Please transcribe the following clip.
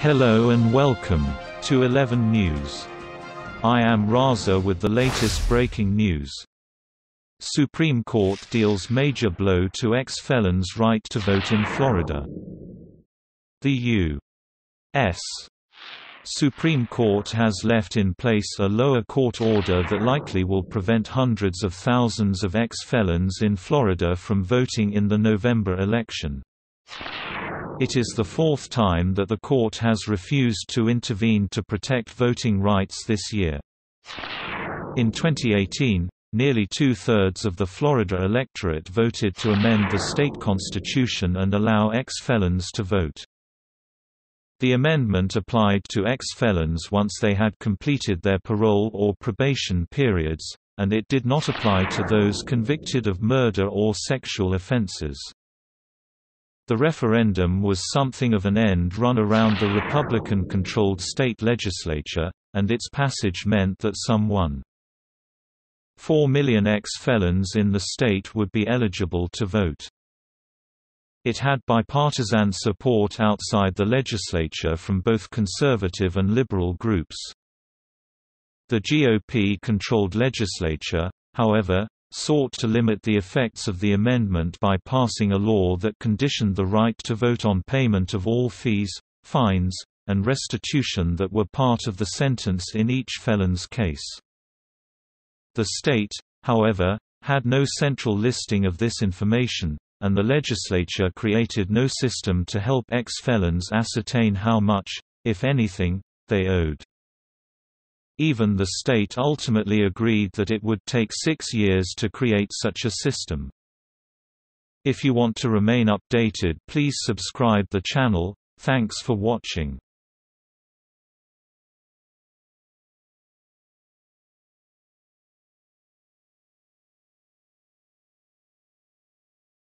Hello and welcome to 11 News. I am Raza with the latest breaking news. Supreme Court deals major blow to ex-felons' right to vote in Florida. The U.S. Supreme Court has left in place a lower court order that likely will prevent hundreds of thousands of ex-felons in Florida from voting in the November election. It is the fourth time that the court has refused to intervene to protect voting rights this year. In 2018, nearly two-thirds of the Florida electorate voted to amend the state constitution and allow ex-felons to vote. The amendment applied to ex-felons once they had completed their parole or probation periods, and it did not apply to those convicted of murder or sexual offenses. The referendum was something of an end run around the Republican-controlled state legislature, and its passage meant that some won. Four million ex-felons in the state would be eligible to vote. It had bipartisan support outside the legislature from both conservative and liberal groups. The GOP-controlled legislature, however, sought to limit the effects of the amendment by passing a law that conditioned the right to vote on payment of all fees, fines, and restitution that were part of the sentence in each felon's case. The state, however, had no central listing of this information, and the legislature created no system to help ex-felons ascertain how much, if anything, they owed. Even the state ultimately agreed that it would take six years to create such a system. If you want to remain updated please subscribe the channel, thanks for watching.